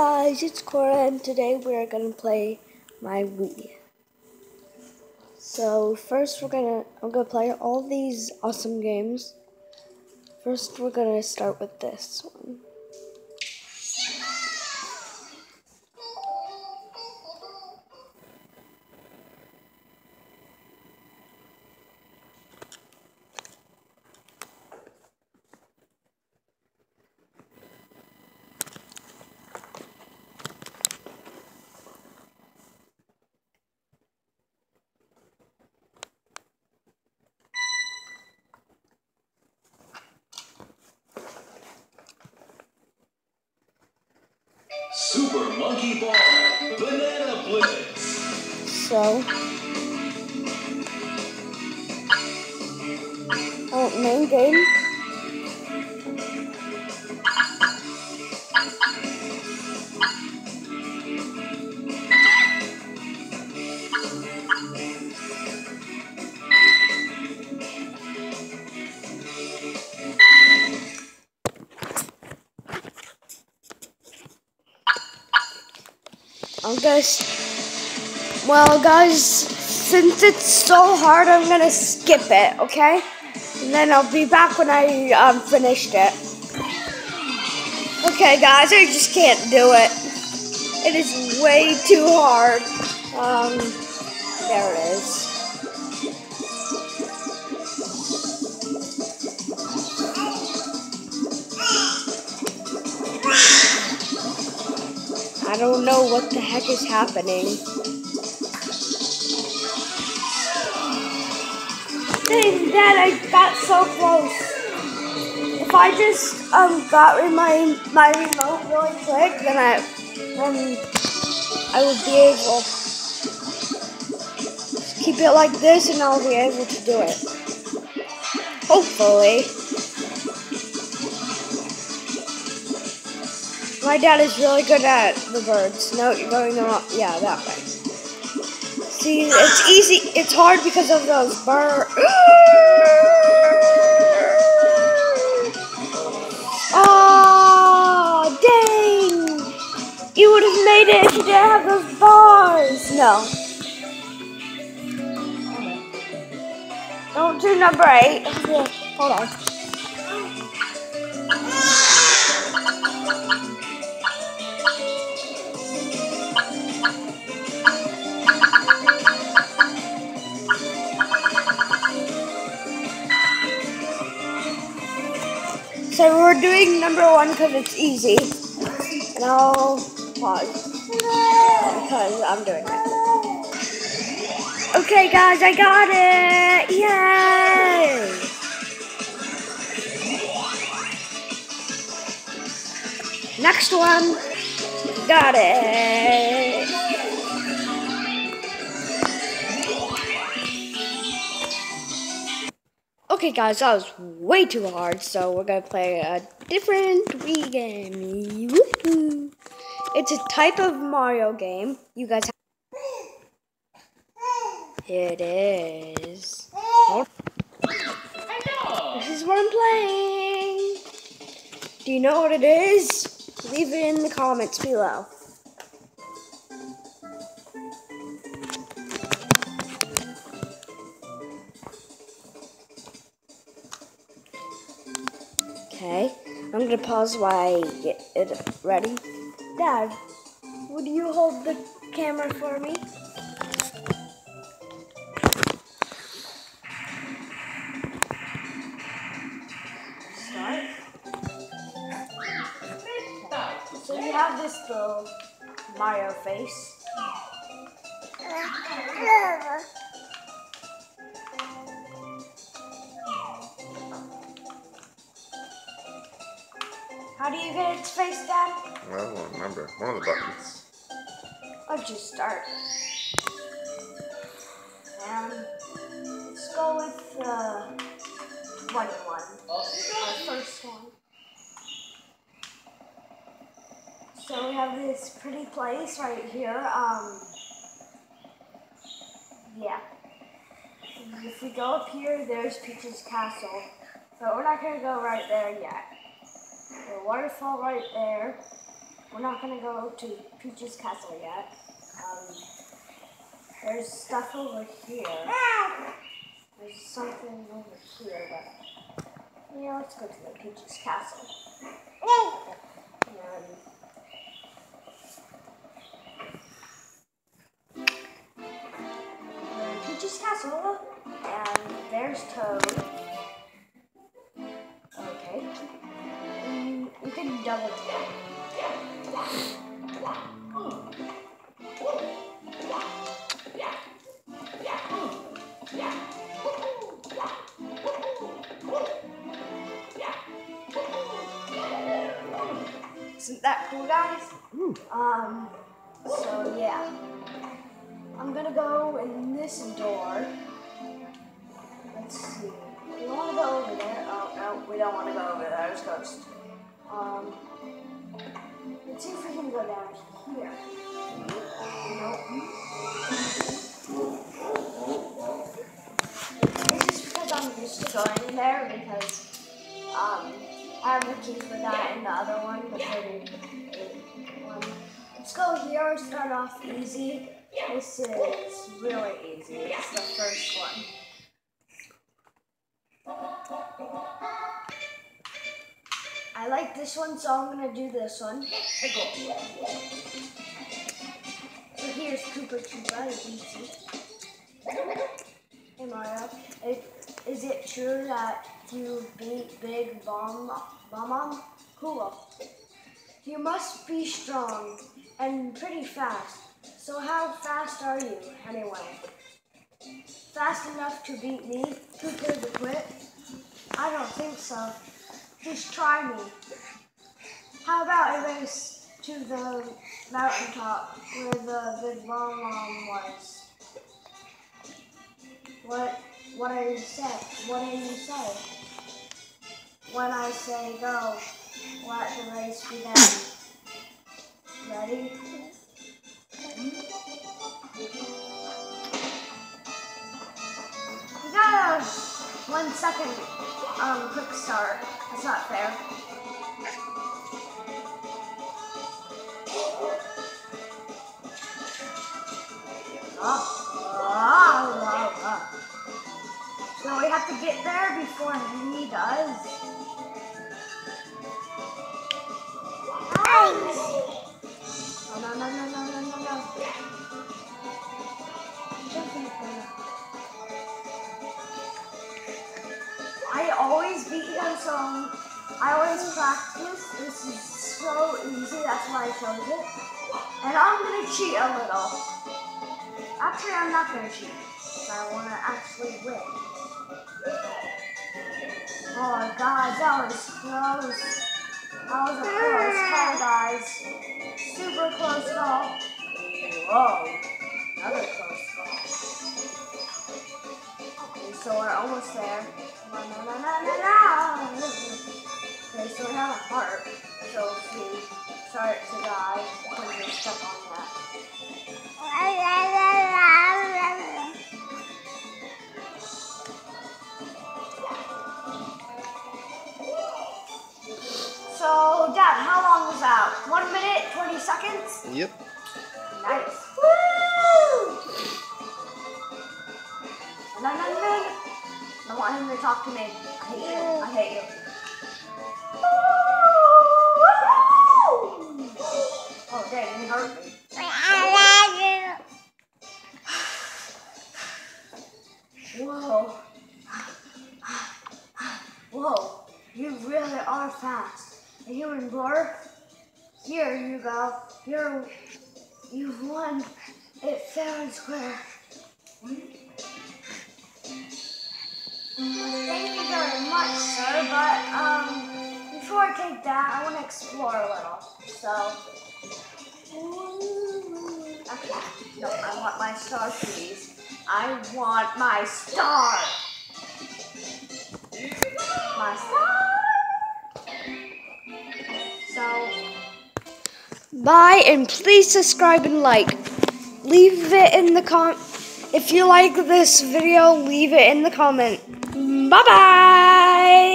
guys, it's Cora and today we're gonna play my Wii. So first we're gonna I'm gonna play all these awesome games. First we're gonna start with this one. Super Monkey Ball Banana Blitz. So Oh main game. S- Well, guys, since it's so hard, I'm gonna skip it, okay? And then I'll be back when I um, finished it. Okay, guys, I just can't do it. It is way too hard. Um, there it is. I don't know what the heck is happening. Dang, Dad, I got so close. If I just um got my my remote really quick, then I then I would be able to keep it like this, and I'll be able to do it. Hopefully. My dad is really good at the birds. No, you're going the wrong. Yeah, that way. See, it's easy. It's hard because of those birds. Oh, ah, dang! You would have made it if you didn't have those bars. No. Don't do number eight. Hold on. We're doing number one because it's easy. And I'll pause because I'm doing it. Okay, guys, I got it! Yay! Next one. Got it. Okay, guys, that was way too hard, so we're gonna play a different Wii game. It's a type of Mario game. You guys have. It is. This is what I'm playing. Do you know what it is? Leave it in the comments below. Gonna pause while I get it ready. Dad, would you hold the camera for me? Start. So you have this little Mario face. How do you get its face, Dad? I don't remember. One of the buttons. Let's just start. And let's go with the white one. Our first one. So we have this pretty place right here. Um, yeah. If we go up here, there's Peach's castle. But we're not gonna go right there yet. The waterfall right there. we're not gonna go to Peach's castle yet. Um, there's stuff over here. There's something over here, but yeah, let's go to the Peach's castle. And, Isn't that cool, guys? Um, so yeah. I'm gonna go in this door. Let's see. We want to go over there. Oh, no, we don't want to go over there. There's Ghost. Um, let's see if we can go down here. Nope. It's just because I'm used to going there because um, I have the key for that and the other one, the 38 one. Let's go here, start off easy. This is really easy. It's the first one. I like this one, so I'm gonna do this one. So here's Koopa you can see. Hey Mario, is it true that you beat Big Bomb Bomb? Cool. You must be strong and pretty fast. So how fast are you, anyway? Fast enough to beat me, Koopa the Quit? I don't think so. Just try me. How about a race to the mountaintop where the big long long was? What what do you say? What do you say? When I say go, let the race begin. Ready? We got a one second um quick start. That's not fair. Ah, ah, ah, oh, oh, oh, oh. So we have to get there before he does. Oh, beat him, so I always practice. This is so easy, that's why I chose it. And I'm gonna cheat a little. Actually, I'm not gonna cheat. I wanna actually win. Oh god, that was close. That was a close call, guys. Super close call. Whoa, another close so we're almost there. Okay, so we have a heart. So if we start to die, we can just step on that. So, Dad, how long was that? One minute, 20 seconds? Yep. Nice. Woo! Want him to talk to me. I hate you. I hate you. Oh, dang, he hurt me. Whoa. Whoa, you really are fast. A human blur? Here you go. You're, you've won it fair and square. Thank you very much, sir, but um, before I take that, I want to explore a little. So, actually, no, I want my star, please. I want my star. My star. So, bye, and please subscribe and like. Leave it in the com. If you like this video, leave it in the comment. Bye bye.